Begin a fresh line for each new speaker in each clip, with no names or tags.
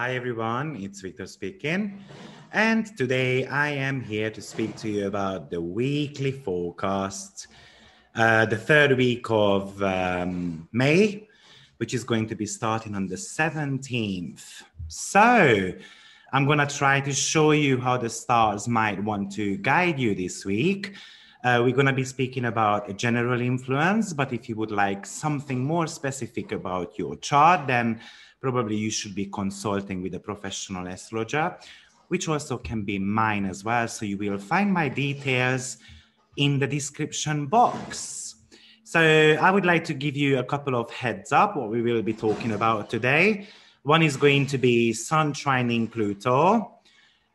Hi, everyone. It's Viktor speaking. And today I am here to speak to you about the weekly forecast, uh, the third week of um, May, which is going to be starting on the 17th. So I'm going to try to show you how the stars might want to guide you this week. Uh, we're going to be speaking about a general influence, but if you would like something more specific about your chart, then probably you should be consulting with a professional astrologer, which also can be mine as well. So you will find my details in the description box. So I would like to give you a couple of heads up what we will be talking about today. One is going to be Sun trining Pluto.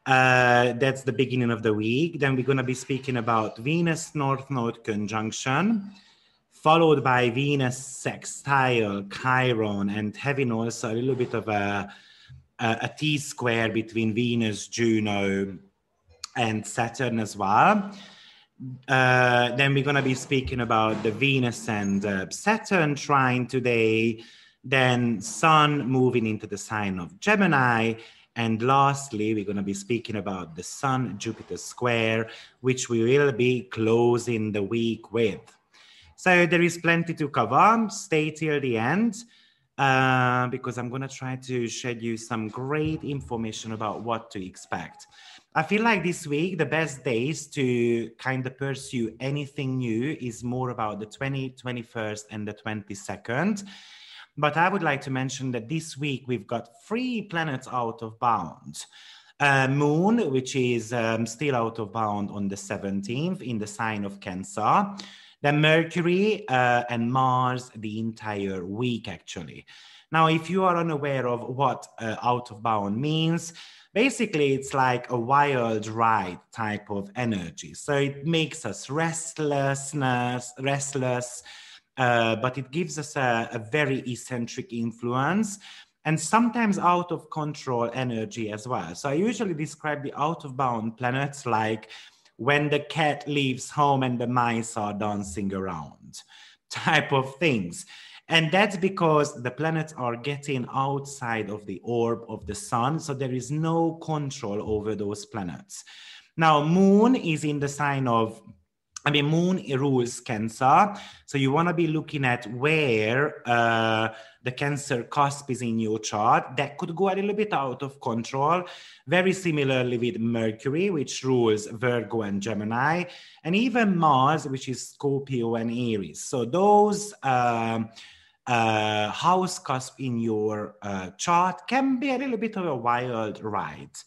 Uh, that's the beginning of the week. Then we're going to be speaking about Venus North Node conjunction followed by Venus sextile Chiron and having also a little bit of a, a, a T square between Venus, Juno, and Saturn as well. Uh, then we're going to be speaking about the Venus and uh, Saturn trine today. Then Sun moving into the sign of Gemini. And lastly, we're going to be speaking about the Sun Jupiter square, which we will be closing the week with. So there is plenty to cover. Stay till the end uh, because I'm going to try to shed you some great information about what to expect. I feel like this week, the best days to kind of pursue anything new is more about the 20, 21st, and the 22nd. But I would like to mention that this week we've got three planets out of bound. Uh, moon, which is um, still out of bound on the 17th in the sign of Cancer. Then Mercury uh, and Mars the entire week, actually. Now, if you are unaware of what uh, out of bound means, basically it's like a wild ride type of energy. So it makes us restlessness, restless, uh, but it gives us a, a very eccentric influence and sometimes out of control energy as well. So I usually describe the out of bound planets like when the cat leaves home and the mice are dancing around type of things. And that's because the planets are getting outside of the orb of the sun. So there is no control over those planets. Now, moon is in the sign of I mean, moon rules cancer. So you want to be looking at where uh, the cancer cusp is in your chart. That could go a little bit out of control. Very similarly with Mercury, which rules Virgo and Gemini, and even Mars, which is Scorpio and Aries. So those um, uh, house cusp in your uh, chart can be a little bit of a wild ride.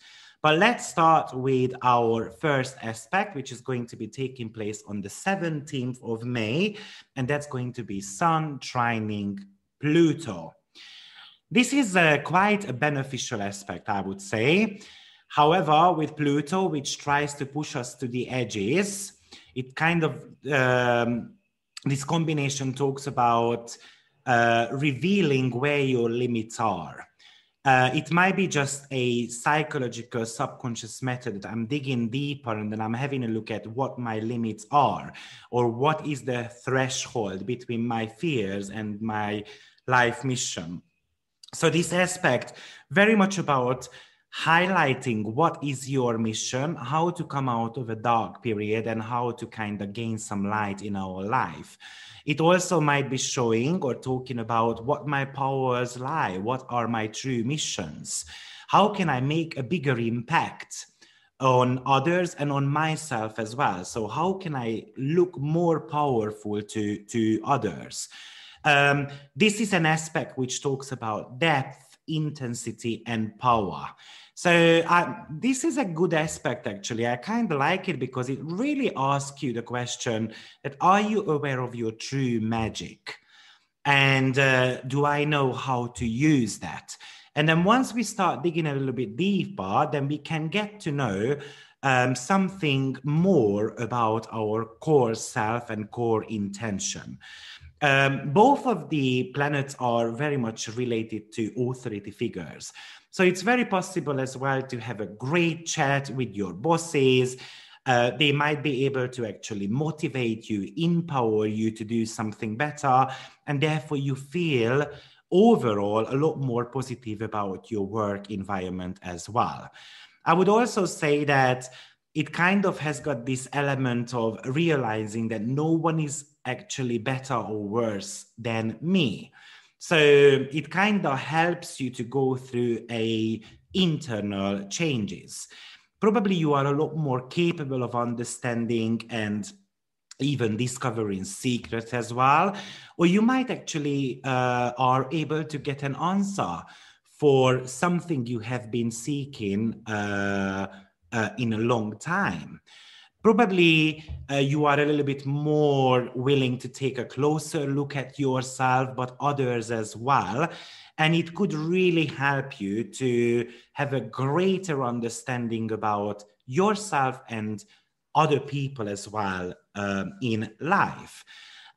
But let's start with our first aspect, which is going to be taking place on the 17th of May, and that's going to be Sun trining Pluto. This is a, quite a beneficial aspect, I would say. However, with Pluto, which tries to push us to the edges, it kind of, um, this combination talks about uh, revealing where your limits are. Uh, it might be just a psychological subconscious method that I'm digging deeper and then I'm having a look at what my limits are or what is the threshold between my fears and my life mission. So, this aspect very much about highlighting what is your mission, how to come out of a dark period, and how to kind of gain some light in our life. It also might be showing or talking about what my powers lie, what are my true missions, how can I make a bigger impact on others and on myself as well. So how can I look more powerful to, to others? Um, this is an aspect which talks about depth, intensity, and power. So this is a good aspect, actually. I kind of like it because it really asks you the question that are you aware of your true magic? And uh, do I know how to use that? And then once we start digging a little bit deeper, then we can get to know um, something more about our core self and core intention. Um, both of the planets are very much related to authority figures. So it's very possible as well to have a great chat with your bosses. Uh, they might be able to actually motivate you, empower you to do something better, and therefore you feel overall a lot more positive about your work environment as well. I would also say that it kind of has got this element of realizing that no one is actually better or worse than me. So it kind of helps you to go through a internal changes. Probably you are a lot more capable of understanding and even discovering secrets as well or you might actually uh, are able to get an answer for something you have been seeking uh, uh, in a long time probably uh, you are a little bit more willing to take a closer look at yourself, but others as well. And it could really help you to have a greater understanding about yourself and other people as well um, in life.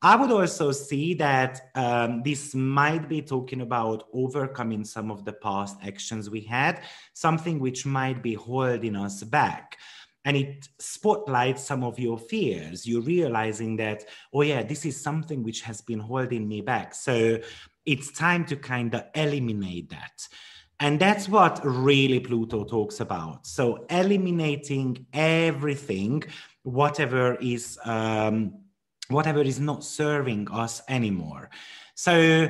I would also see that um, this might be talking about overcoming some of the past actions we had, something which might be holding us back and it spotlights some of your fears. You're realizing that oh yeah this is something which has been holding me back. So it's time to kind of eliminate that. And that's what really pluto talks about. So eliminating everything whatever is um, whatever is not serving us anymore. So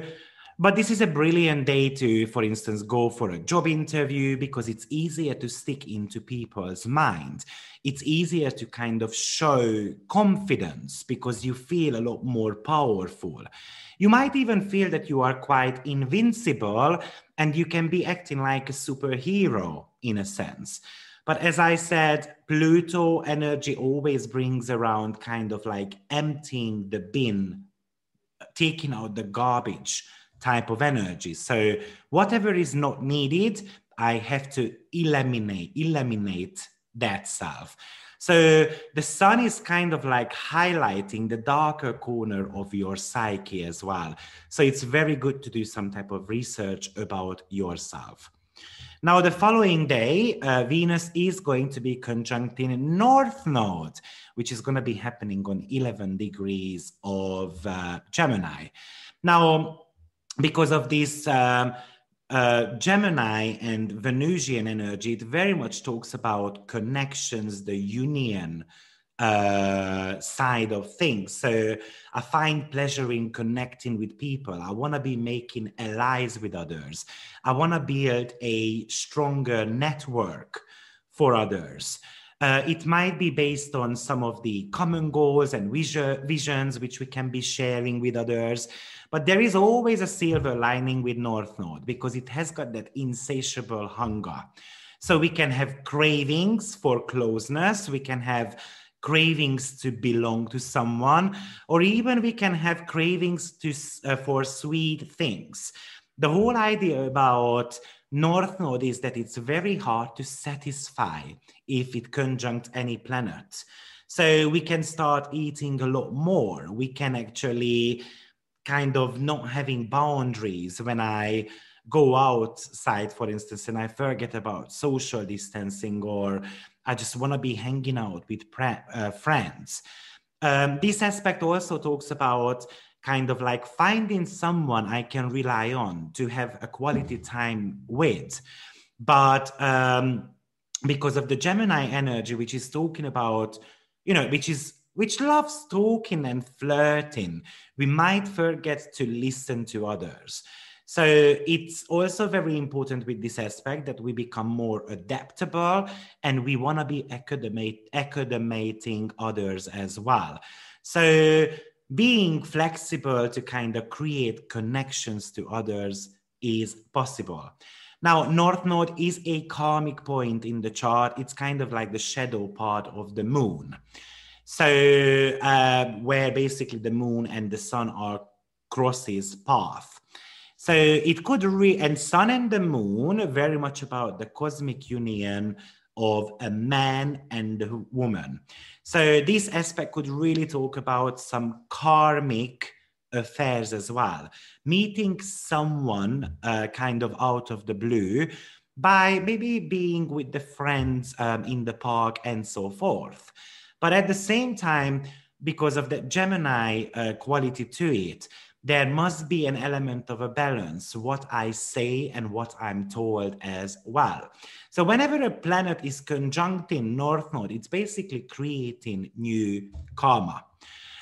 but this is a brilliant day to, for instance, go for a job interview because it's easier to stick into people's mind. It's easier to kind of show confidence because you feel a lot more powerful. You might even feel that you are quite invincible and you can be acting like a superhero in a sense. But as I said, Pluto energy always brings around kind of like emptying the bin, taking out the garbage type of energy. So whatever is not needed, I have to eliminate, eliminate that self. So the sun is kind of like highlighting the darker corner of your psyche as well. So it's very good to do some type of research about yourself. Now, the following day, uh, Venus is going to be conjuncting North Node, which is going to be happening on 11 degrees of uh, Gemini. Now, because of this um, uh, Gemini and Venusian energy, it very much talks about connections, the union uh, side of things. So I find pleasure in connecting with people. I want to be making allies with others. I want to build a stronger network for others. Uh, it might be based on some of the common goals and visions which we can be sharing with others. But there is always a silver lining with North Node because it has got that insatiable hunger. So we can have cravings for closeness, we can have cravings to belong to someone, or even we can have cravings to, uh, for sweet things. The whole idea about North Node is that it's very hard to satisfy if it conjunct any planet. So we can start eating a lot more. We can actually kind of not having boundaries when I go outside, for instance, and I forget about social distancing or I just want to be hanging out with pre- uh, friends. Um, this aspect also talks about kind of like finding someone I can rely on to have a quality time with. But um, because of the Gemini energy, which is talking about, you know, which is which loves talking and flirting, we might forget to listen to others. So it's also very important with this aspect that we become more adaptable and we want to be accommodating others as well. So being flexible to kind of create connections to others is possible. Now, North Node is a karmic point in the chart. It's kind of like the shadow part of the moon. So uh, where basically the moon and the sun are crosses path. So it could re and sun and the moon very much about the cosmic union of a man and a woman. So this aspect could really talk about some karmic affairs as well. Meeting someone uh, kind of out of the blue by maybe being with the friends um, in the park and so forth. But at the same time, because of the Gemini uh, quality to it, there must be an element of a balance, what I say and what I'm told as well. So whenever a planet is conjuncting North Node, it's basically creating new karma.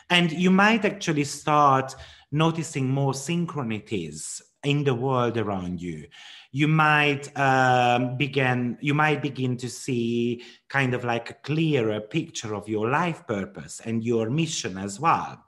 And you might actually start noticing more synchronities in the world around you you might um, begin you might begin to see kind of like a clearer picture of your life purpose and your mission as well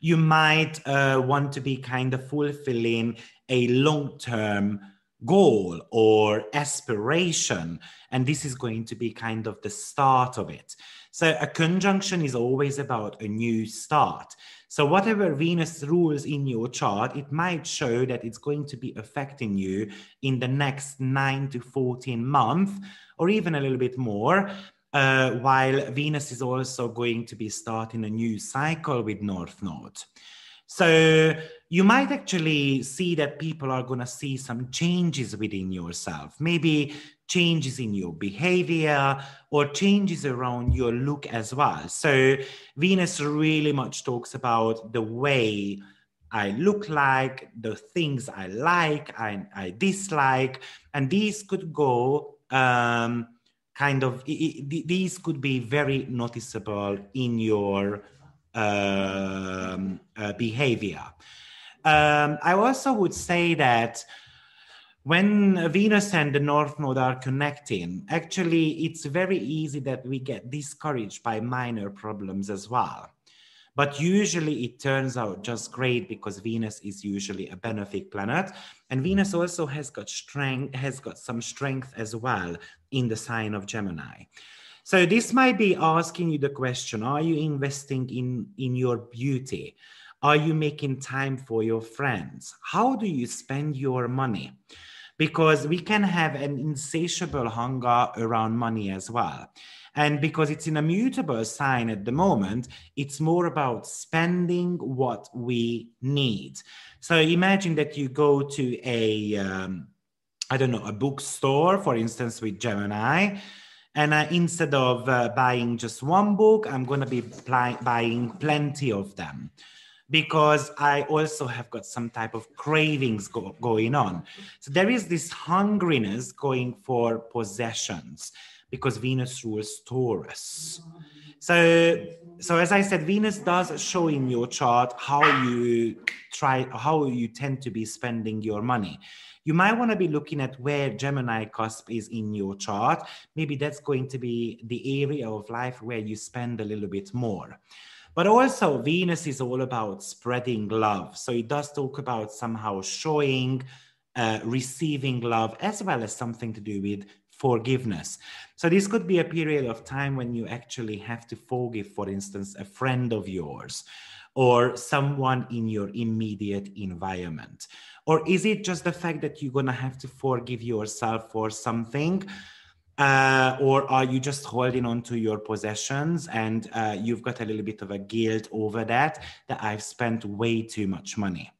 you might uh, want to be kind of fulfilling a long-term goal or aspiration and this is going to be kind of the start of it so a conjunction is always about a new start so whatever Venus rules in your chart, it might show that it's going to be affecting you in the next nine to 14 months, or even a little bit more. Uh, while Venus is also going to be starting a new cycle with North Node. So you might actually see that people are going to see some changes within yourself. Maybe changes in your behavior or changes around your look as well. So Venus really much talks about the way I look like, the things I like, I, I dislike, and these could go um, kind of, it, these could be very noticeable in your um, uh, behavior. Um, I also would say that when Venus and the North Node are connecting, actually, it's very easy that we get discouraged by minor problems as well. But usually it turns out just great because Venus is usually a benefic planet. And Venus also has got strength, has got some strength as well in the sign of Gemini. So this might be asking you the question, are you investing in, in your beauty? Are you making time for your friends? How do you spend your money? because we can have an insatiable hunger around money as well. And because it's in a mutable sign at the moment, it's more about spending what we need. So imagine that you go to a, um, I don't know, a bookstore, for instance, with Gemini. And uh, instead of uh, buying just one book, I'm going to be pl- buying plenty of them because I also have got some type of cravings go- going on. So there is this hungriness going for possessions because Venus rules Taurus. So, so as I said, Venus does show in your chart how you try, how you tend to be spending your money. You might want to be looking at where Gemini cusp is in your chart. Maybe that's going to be the area of life where you spend a little bit more. But also, Venus is all about spreading love. So it does talk about somehow showing, uh, receiving love, as well as something to do with forgiveness. So this could be a period of time when you actually have to forgive, for instance, a friend of yours or someone in your immediate environment. Or is it just the fact that you're going to have to forgive yourself for something? Uh, or are you just holding on to your possessions and uh, you've got a little bit of a guilt over that that i've spent way too much money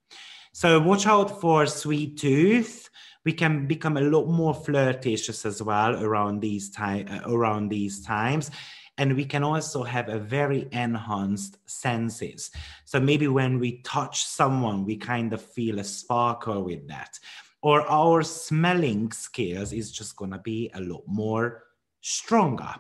so watch out for sweet tooth we can become a lot more flirtatious as well around these time uh, around these times and we can also have a very enhanced senses so maybe when we touch someone we kind of feel a sparkle with that or our smelling skills is just going to be a lot more stronger.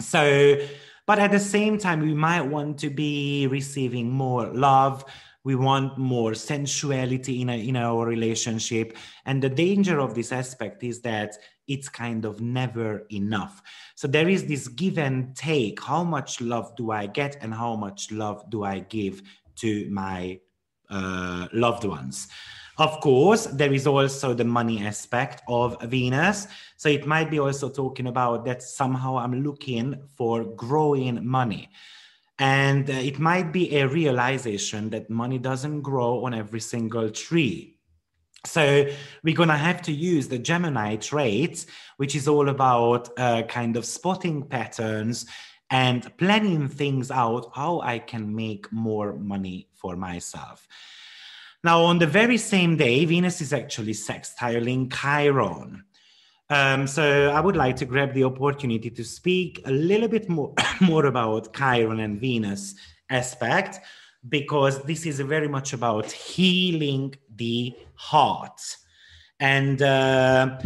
So, but at the same time, we might want to be receiving more love. We want more sensuality in, a, in our relationship. And the danger of this aspect is that it's kind of never enough. So there is this give and take. How much love do I get and how much love do I give to my uh, loved ones? Of course, there is also the money aspect of Venus. So it might be also talking about that somehow I'm looking for growing money. And uh, it might be a realization that money doesn't grow on every single tree. So we're going to have to use the Gemini traits, which is all about uh, kind of spotting patterns and planning things out how I can make more money for myself. Now, on the very same day, Venus is actually sextiling Chiron. Um, so I would like to grab the opportunity to speak a little bit more, more about Chiron and Venus aspect because this is very much about healing the heart. And, uh,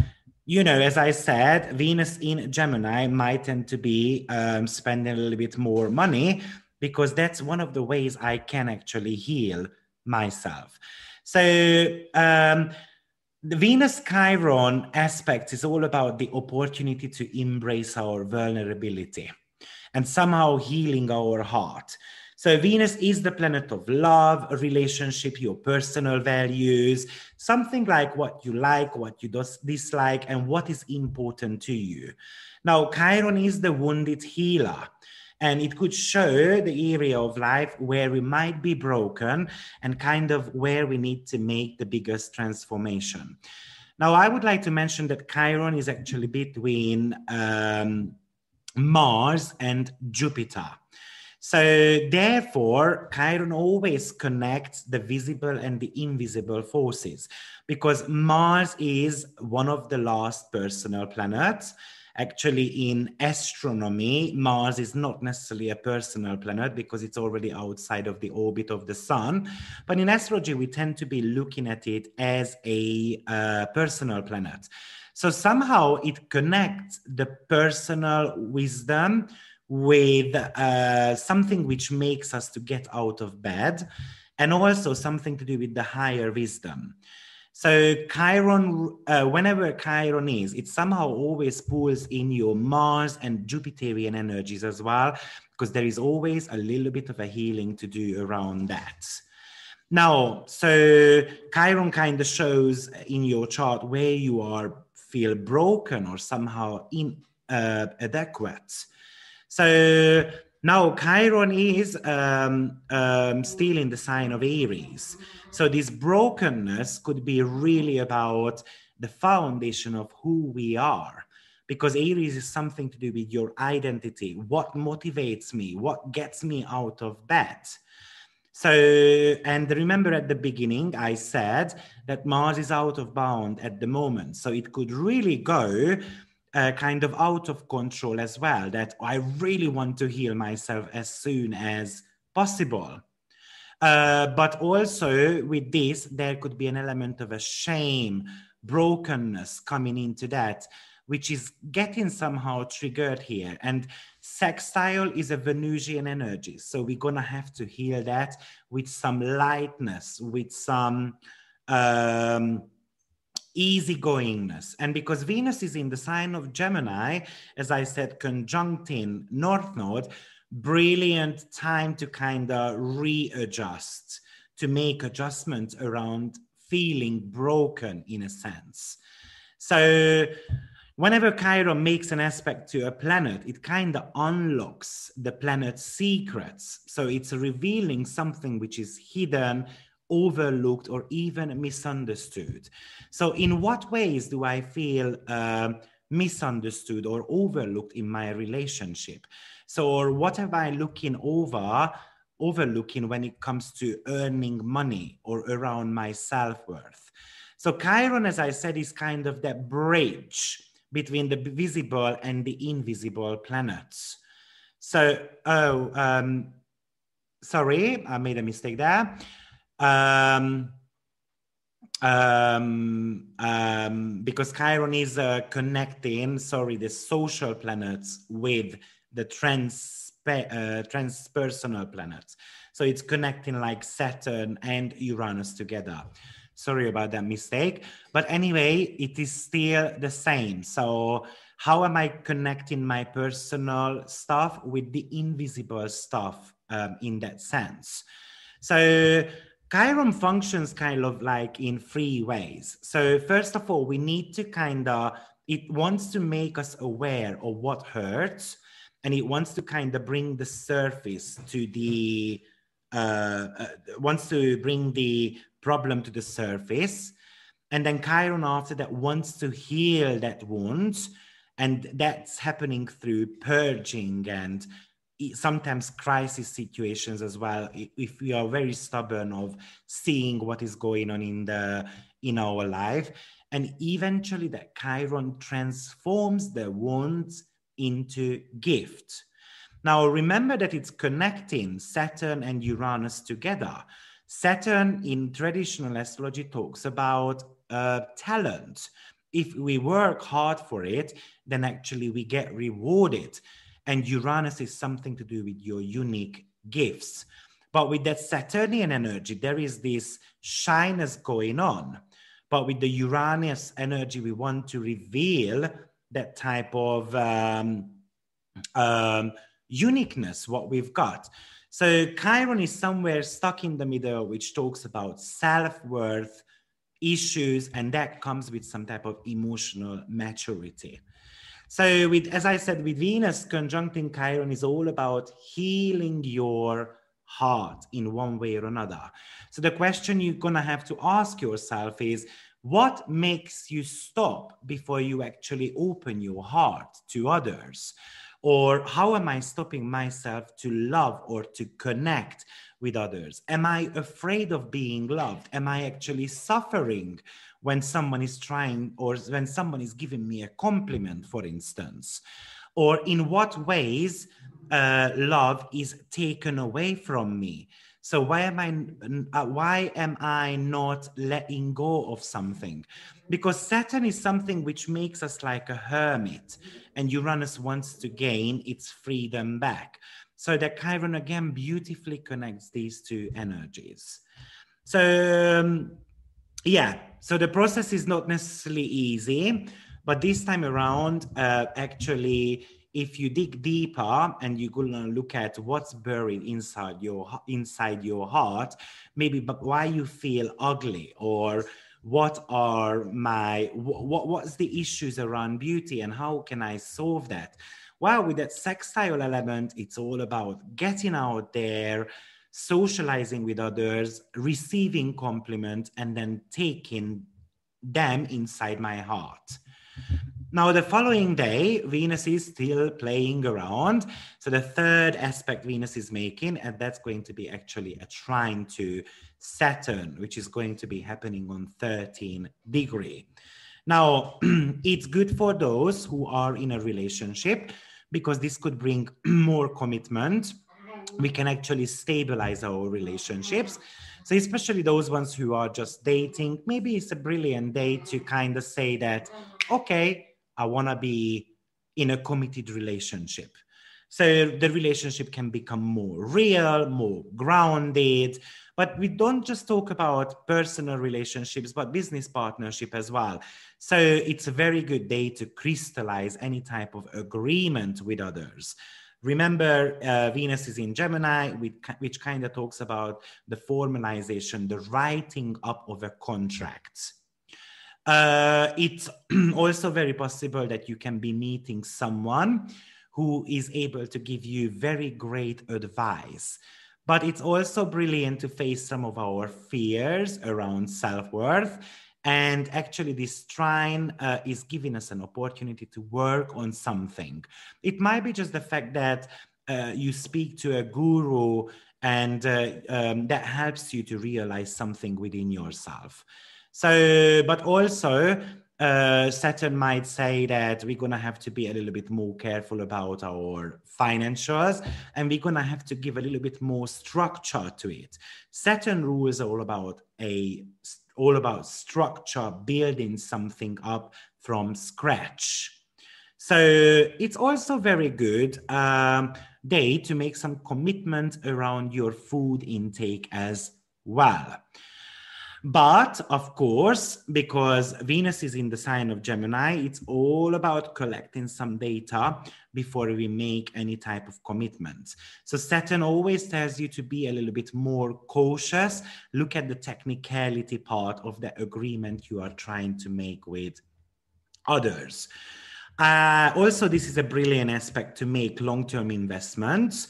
you know, as I said, Venus in Gemini might tend to be um, spending a little bit more money because that's one of the ways I can actually heal myself. So, um, the Venus Chiron aspect is all about the opportunity to embrace our vulnerability and somehow healing our heart. So Venus is the planet of love, a relationship, your personal values, something like what you like, what you dislike, and what is important to you. Now, Chiron is the wounded healer. And it could show the area of life where we might be broken and kind of where we need to make the biggest transformation. Now, I would like to mention that Chiron is actually between um, Mars and Jupiter. So therefore, Chiron always connects the visible and the invisible forces because Mars is one of the last personal planets. Actually, in astronomy, Mars is not necessarily a personal planet because it's already outside of the orbit of the sun. But in astrology, we tend to be looking at it as a uh, personal planet. So somehow it connects the personal wisdom with uh, something which makes us to get out of bed and also something to do with the higher wisdom. So Chiron, uh, whenever Chiron is, it somehow always pulls in your Mars and Jupiterian energies as well, because there is always a little bit of a healing to do around that. Now, so Chiron kind of shows in your chart where you are feel broken or somehow inadequate. Uh, so now Chiron is um, um, still in the sign of Aries. So this brokenness could be really about the foundation of who we are. Because Aries is something to do with your identity, what motivates me, what gets me out of bed. So, and remember at the beginning, I said that Mars is out of bound at the moment. So it could really go uh, kind of out of control as well, that I really want to heal myself as soon as possible. Uh, but also with this, there could be an element of a shame, brokenness coming into that, which is getting somehow triggered here. And sextile is a Venusian energy. So we're going to have to heal that with some lightness, with some. Um, easygoingness. And because Venus is in the sign of Gemini, as I said, conjuncting North Node, brilliant time to kind of readjust, to make adjustments around feeling broken in a sense. So whenever Chiron makes an aspect to a planet, it kind of unlocks the planet's secrets. So it's revealing something which is hidden, overlooked or even misunderstood. So, in what ways do I feel uh, misunderstood or overlooked in my relationship? So, what am I looking over? Overlooking when it comes to earning money or around my self worth. So, Chiron, as I said, is kind of that bridge between the visible and the invisible planets. So, oh, um, sorry, I made a mistake there. Um, um, um, because Chiron is uh, connecting, sorry, the social planets with the trans uh, transpersonal planets. So it's connecting like Saturn and Uranus together. Sorry about that mistake. But anyway, it is still the same. So how am I connecting my personal stuff with the invisible stuff um, in that sense? So Chiron functions kind of like in three ways. So, first of all, we need to kind of, it wants to make us aware of what hurts and it wants to kind of bring the surface to the, uh, uh, wants to bring the problem to the surface. And then Chiron, after that, wants to heal that wound. And that's happening through purging and sometimes crisis situations as well if we are very stubborn of seeing what is going on in the in our life and eventually that chiron transforms the wounds into gift Now, remember that it's connecting Saturn and Uranus together. Saturn in traditional astrology talks about uh, talent. If we work hard for it, then actually we get rewarded. And Uranus is something to do with your unique gifts. But with that Saturnian energy, there is this shyness going on. But with the Uranus energy, we want to reveal that type of um, um, uniqueness, what we've got. So Chiron is somewhere stuck in the middle, which talks about self worth issues, and that comes with some type of emotional maturity. So, with as I said, with Venus conjuncting Chiron is all about healing your heart in one way or another. So, the question you're gonna have to ask yourself is what makes you stop before you actually open your heart to others? Or how am I stopping myself to love or to connect with others? Am I afraid of being loved? Am I actually suffering when someone is trying or when someone is giving me a compliment, for instance? Or in what ways uh, love is taken away from me? So why am I uh, why am I not letting go of something? Because Saturn is something which makes us like a hermit, and Uranus wants to gain its freedom back. So that Chiron again beautifully connects these two energies. So um, yeah, so the process is not necessarily easy, but this time around, uh, actually if you dig deeper and you're gonna look at what's buried inside your inside your heart maybe but why you feel ugly or what are my what what's the issues around beauty and how can i solve that? Well with that sextile element it's all about getting out there socializing with others receiving compliment and then taking them inside my heart now, the following day, Venus is still playing around. So, the third aspect Venus is making, and that's going to be actually a trine to Saturn, which is going to be happening on 13 degree. Now, it's good for those who are in a relationship because this could bring more commitment. We can actually stabilize our relationships. So, especially those ones who are just dating, maybe it's a brilliant day to kind of say that, okay, I want to be in a committed relationship. So the relationship can become more real, more grounded. But we don't just talk about personal relationships, but business partnership as well. So it's a very good day to crystallize any type of agreement with others. Remember, uh, Venus is in Gemini, which, which kind of talks about the formalization, the writing up of a contract. Uh, it's also very possible that you can be meeting someone who is able to give you very great advice. But it's also brilliant to face some of our fears around self worth. And actually, this trine uh, is giving us an opportunity to work on something. It might be just the fact that uh, you speak to a guru and uh, um, that helps you to realize something within yourself. So, but also, uh, Saturn might say that we're going to have to be a little bit more careful about our financials and we're going to have to give a little bit more structure to it. Saturn rules all about a all about structure, building something up from scratch. So it's also very good um, day to make some commitment around your food intake as well. But of course, because Venus is in the sign of Gemini, it's all about collecting some data before we make any type of commitment. So Saturn always tells you to be a little bit more cautious, look at the technicality part of the agreement you are trying to make with others. Uh, also, this is a brilliant aspect to make long term investments.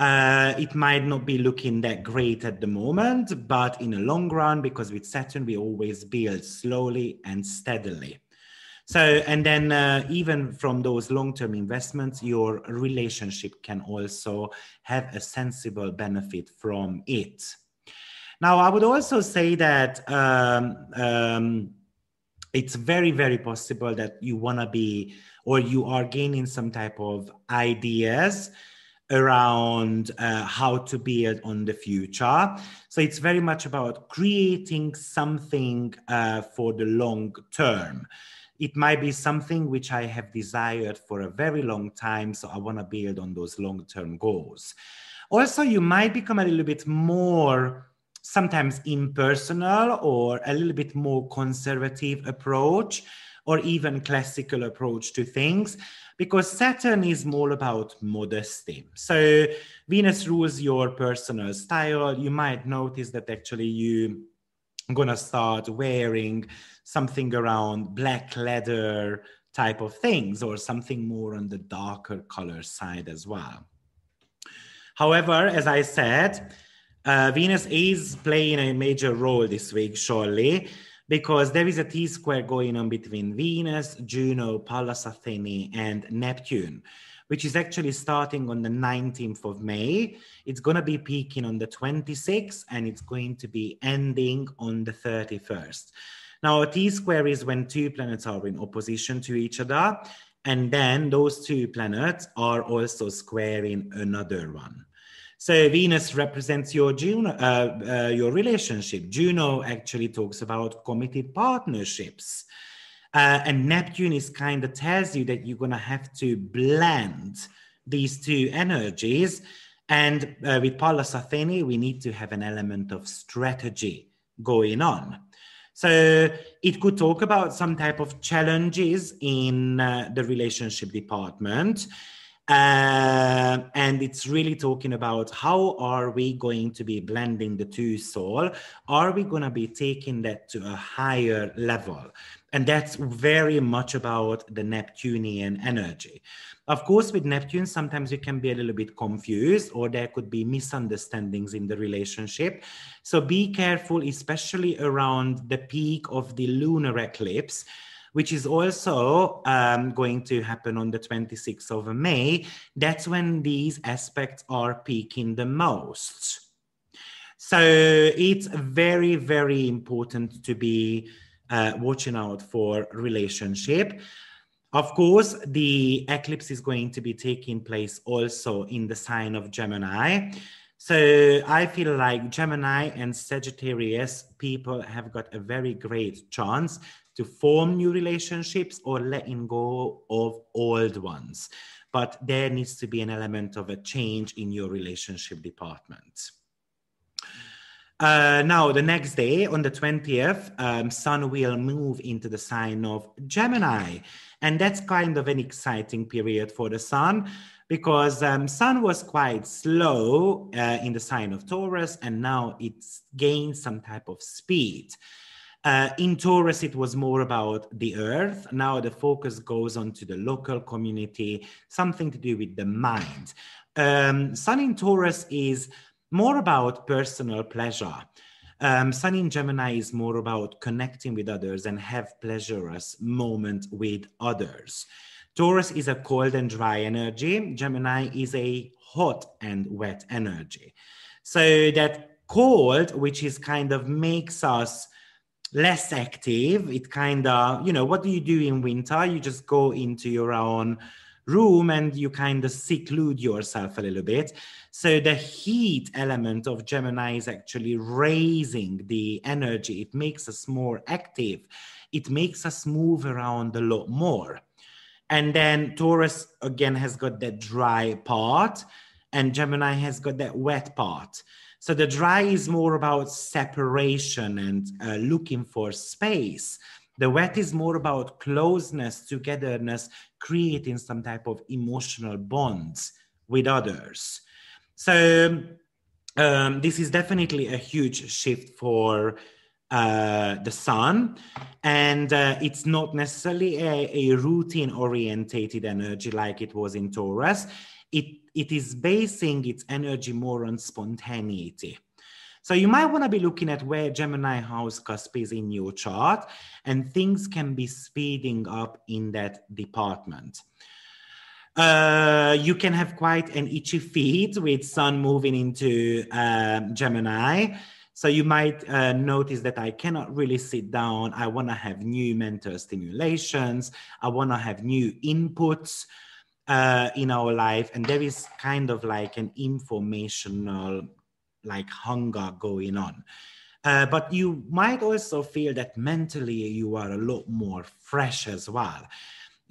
Uh, it might not be looking that great at the moment, but in the long run, because with Saturn, we always build slowly and steadily. So, and then uh, even from those long term investments, your relationship can also have a sensible benefit from it. Now, I would also say that um, um, it's very, very possible that you want to be or you are gaining some type of ideas around uh, how to build on the future. So it's very much about creating something uh, for the long term. It might be something which I have desired for a very long time. So I want to build on those long term goals. Also, you might become a little bit more sometimes impersonal or a little bit more conservative approach or even classical approach to things because Saturn is more about modesty. So Venus rules your personal style. You might notice that actually you gonna start wearing something around black leather type of things or something more on the darker color side as well. However, as I said, uh, Venus is playing a major role this week, surely because there is a T square going on between Venus, Juno, Pallas Athene, and Neptune, which is actually starting on the 19th of May. It's going to be peaking on the 26th and it's going to be ending on the 31st. Now, a T square is when two planets are in opposition to each other, and then those two planets are also squaring another one. So Venus represents your Juno, uh, uh, your relationship. Juno actually talks about committed partnerships. Uh, and Neptune is kind of tells you that you're going to have to blend these two energies. And uh, with Pallas Athene, we need to have an element of strategy going on. So it could talk about some type of challenges in uh, the relationship department. Uh, and it's really talking about how are we going to be blending the two soul? Are we going to be taking that to a higher level? And that's very much about the Neptunian energy. Of course, with Neptune, sometimes you can be a little bit confused or there could be misunderstandings in the relationship. So be careful, especially around the peak of the lunar eclipse which is also um, going to happen on the 26th of May. That's when these aspects are peaking the most. So it's very, very important to be uh, watching out for relationship. Of course, the eclipse is going to be taking place also in the sign of Gemini. So I feel like Gemini and Sagittarius people have got a very great chance to form new relationships or letting go of old ones. But there needs to be an element of a change in your relationship department. Uh, now, the next day, on the 20th, um, Sun will move into the sign of Gemini. And that's kind of an exciting period for the Sun because um, Sun was quite slow uh, in the sign of Taurus, and now it's gained some type of speed. Uh, in Taurus, it was more about the earth. Now the focus goes on to the local community, something to do with the mind. Um, Sun in Taurus is more about personal pleasure. Um, Sun in Gemini is more about connecting with others and have pleasurous moment with others. Taurus is a cold and dry energy. Gemini is a hot and wet energy. So that cold, which is kind of makes us less active. It kind of, you know, what do you do in winter? You just go into your own room and you kind of seclude yourself a little bit. So the heat element of Gemini is actually raising the energy. It makes us more active. It makes us move around a lot more. And then Taurus again has got that dry part, and Gemini has got that wet part. So the dry is more about separation and uh, looking for space. The wet is more about closeness, togetherness, creating some type of emotional bonds with others. So um, this is definitely a huge shift for uh, the sun and uh, it's not necessarily a, a routine orientated energy like it was in taurus it, it is basing its energy more on spontaneity. So you might want to be looking at where Gemini house cusp is in your chart, and things can be speeding up in that department. Uh, you can have quite an itchy feet with Sun moving into um, Gemini. So you might uh, notice that I cannot really sit down. I want to have new mental stimulations. I want to have new inputs. Uh, in our life, and there is kind of like an informational like hunger going on. Uh, but you might also feel that mentally you are a lot more fresh as well.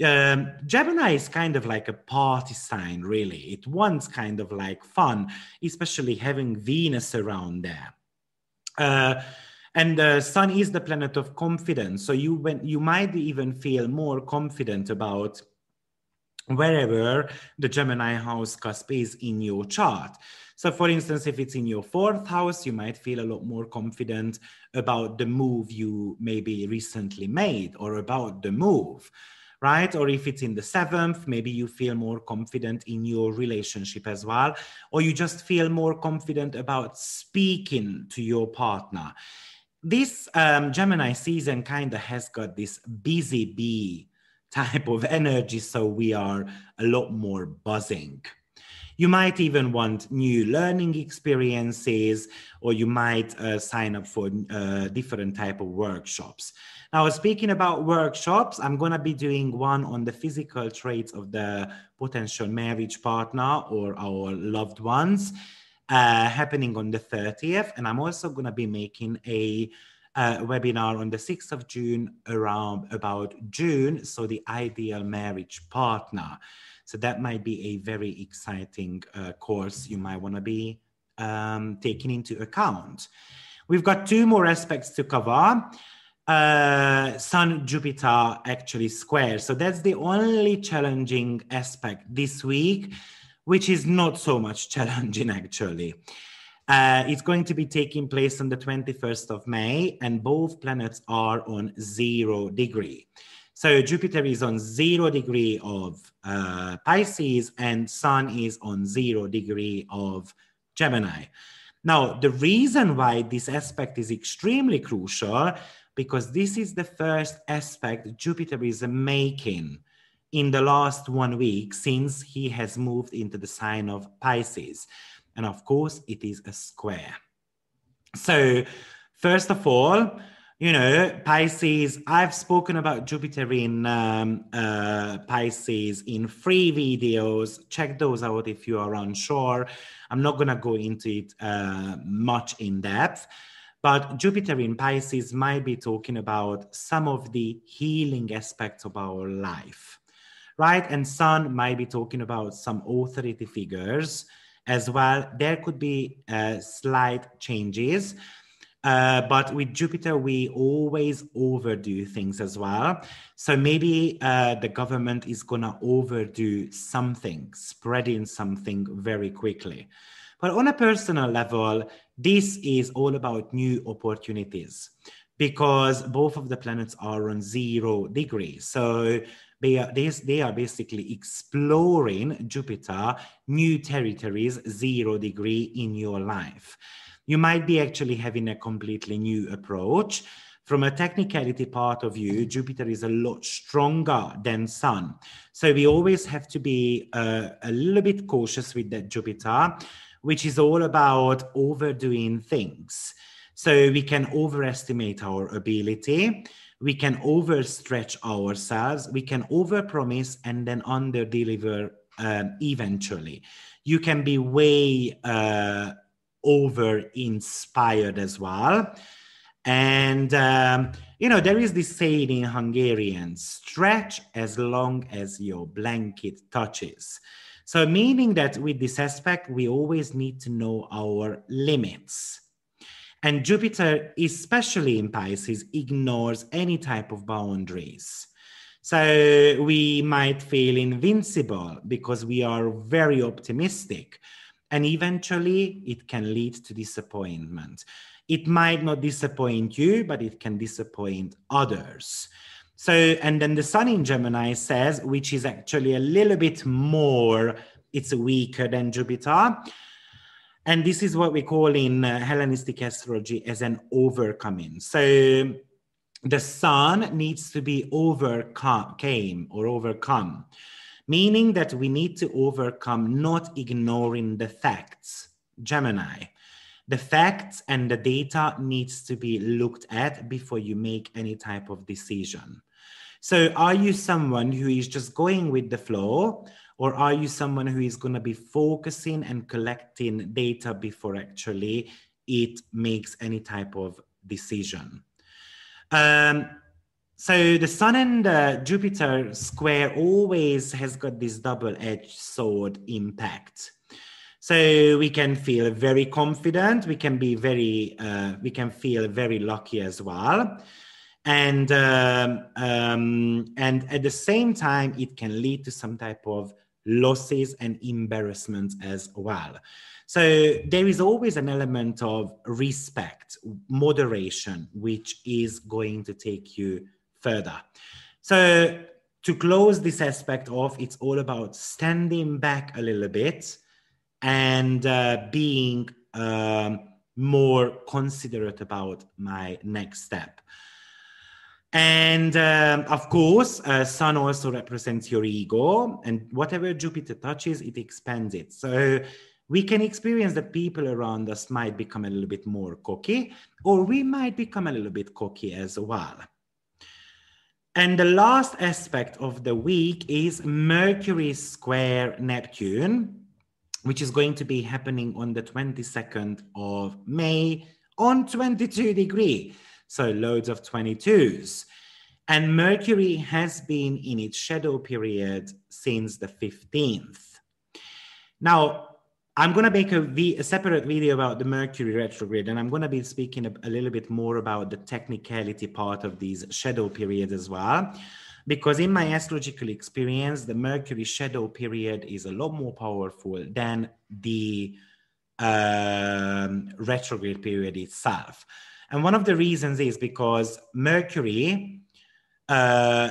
Um, Gemini is kind of like a party sign, really. It wants kind of like fun, especially having Venus around there. Uh, and the sun is the planet of confidence so you when you might even feel more confident about wherever the gemini house cusp is in your chart so for instance if it's in your fourth house you might feel a lot more confident about the move you maybe recently made or about the move right? Or if it's in the seventh, maybe you feel more confident in your relationship as well, or you just feel more confident about speaking to your partner this um, Gemini season kind of has got this busy bee type of energy, so we are a lot more buzzing. You might even want new learning experiences, or you might uh, sign up for uh, different type of workshops. Now, speaking about workshops, I'm going to be doing one on the physical traits of the potential marriage partner or our loved ones uh, happening on the 30th. And I'm also going to be making a uh, webinar on the 6th of June around about June. So the ideal marriage partner. So that might be a very exciting uh, course you might want to be um, taking into account. We've got two more aspects to cover. Uh, Sun Jupiter actually square. So that's the only challenging aspect this week which is not so much challenging actually. Uh, it's going to be taking place on the 21st of May, and both planets are on zero degree. So Jupiter is on zero degree of uh, Pisces, and Sun is on zero degree of Gemini. Now, the reason why this aspect is extremely crucial, because this is the first aspect Jupiter is making in the last one week since he has moved into the sign of Pisces. And of course, it is a square. So, first of all, you know, Pisces, I've spoken about Jupiter in um, uh, Pisces in free videos. Check those out if you are unsure. I'm not going to go into it uh, much in depth, but Jupiter in Pisces might be talking about some of the healing aspects of our life right? And Sun might be talking about some authority figures as well. There could be uh, slight changes. Uh, but with Jupiter, we always overdo things as well. So maybe uh, the government is going to overdo something, spreading something very quickly. But on a personal level, this is all about new opportunities because both of the planets are on zero degrees. So they are, they, they are basically exploring Jupiter, new territories, zero degree in your life. You might be actually having a completely new approach. From a technicality part of view, Jupiter is a lot stronger than Sun. So we always have to be uh, a little bit cautious with that Jupiter, which is all about overdoing things. So we can overestimate our ability we can overstretch ourselves, we can overpromise and then underdeliver um, eventually. You can be way uh, over inspired as well. And, um, you know, there is this saying in Hungarian stretch as long as your blanket touches. So, meaning that with this aspect, we always need to know our limits and Jupiter, especially in Pisces, ignores any type of boundaries. So we might feel invincible because we are very optimistic. And eventually it can lead to disappointment. It might not disappoint you, but it can disappoint others. So, and then the Sun in Gemini says, which is actually a little bit more, it's weaker than Jupiter. And this is what we call in uh, Hellenistic astrology as an overcoming. So the sun needs to be overcome or overcome, meaning that we need to overcome not ignoring the facts. Gemini. The facts and the data needs to be looked at before you make any type of decision. So, are you someone who is just going with the flow, or are you someone who is going to be focusing and collecting data before actually it makes any type of decision? Um, so the Sun and uh, Jupiter square always has got this double-edged sword impact. So we can feel very confident. We can be very, uh, we can feel very lucky as well and um, um, and at the same time it can lead to some type of losses and embarrassment as well. So there is always an element of respect moderation which is going to take you further. So to close this aspect off it's all about standing back a little bit and uh, being um, more considerate about my next step and um, of course, uh, Sun also represents your ego, and whatever Jupiter touches, it expands it. So we can experience that people around us might become a little bit more cocky, or we might become a little bit cocky as well. And the last aspect of the week is Mercury square Neptune, which is going to be happening on the 22nd of May on 22 degree so loads of 22s. And Mercury has been in its shadow period since the 15th. Now, I'm going to make a, v- a separate video about the Mercury retrograde, and I'm going to be speaking a, a little bit more about the technicality part of these shadow periods as well. Because in my astrological experience, the Mercury shadow period is a lot more powerful than the um, retrograde period itself. And one of the reasons is because Mercury uh,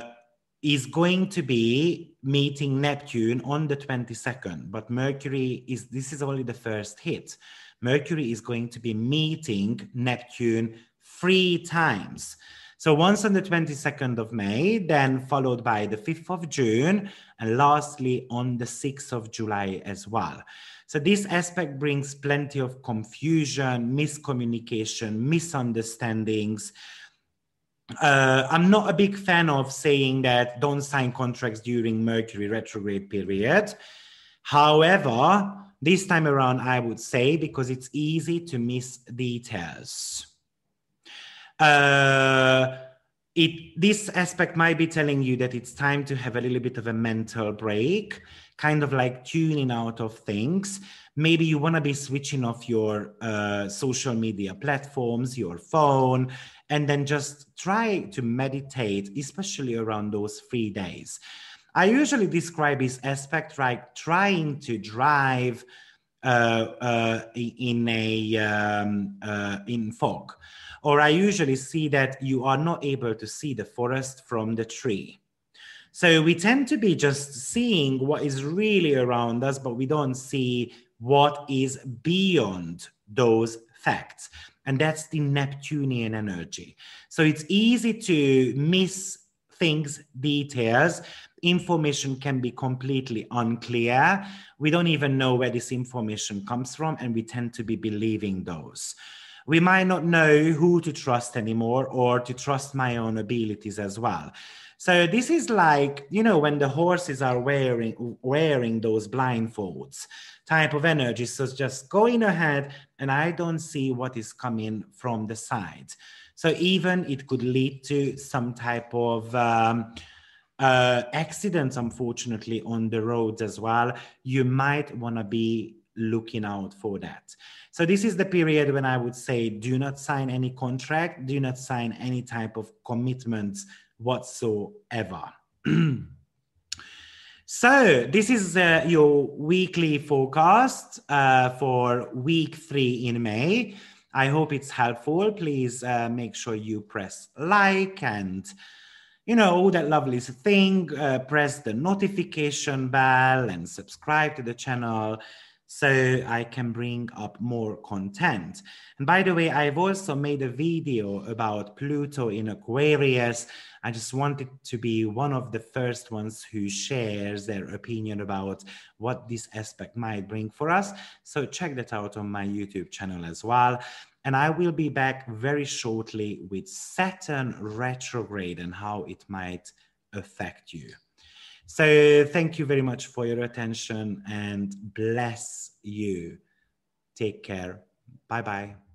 is going to be meeting Neptune on the 22nd, but Mercury is, this is only the first hit. Mercury is going to be meeting Neptune three times. So once on the 22nd of May, then followed by the 5th of June, and lastly on the 6th of July as well. So this aspect brings plenty of confusion, miscommunication, misunderstandings. Uh, I'm not a big fan of saying that don't sign contracts during Mercury retrograde period. However, this time around, I would say because it's easy to miss details. Uh, it, this aspect might be telling you that it's time to have a little bit of a mental break kind of like tuning out of things. Maybe you want to be switching off your uh, social media platforms, your phone, and then just try to meditate, especially around those three days. I usually describe this aspect like trying to drive uh, uh, in a um, uh, in fog, or I usually see that you are not able to see the forest from the tree. So we tend to be just seeing what is really around us, but we don't see what is beyond those facts. And that's the Neptunian energy. So it's easy to miss things, details. Information can be completely unclear. We don't even know where this information comes from, and we tend to be believing those. We might not know who to trust anymore or to trust my own abilities as well. So this is like, you know, when the horses are wearing wearing those blindfolds type of energy. So just going ahead and I don't see what is coming from the side. So even it could lead to some type of um, uh, accidents, unfortunately, on the roads as well. You might want to be looking out for that. So this is the period when I would say do not sign any contract, do not sign any type of commitments whatsoever. so this is uh, your weekly forecast uh, for week three in May. I hope it's helpful. Please uh, make sure you press like and you know all that lovely thing. Uh, press the notification bell and subscribe to the channel so I can bring up more content. And by the way, I've also made a video about Pluto in Aquarius. I just wanted to be one of the first ones who shares their opinion about what this aspect might bring for us. So check that out on my YouTube channel as well. And I will be back very shortly with Saturn retrograde and how it might affect you. So thank you very much for your attention and bless you. Take care. Bye bye.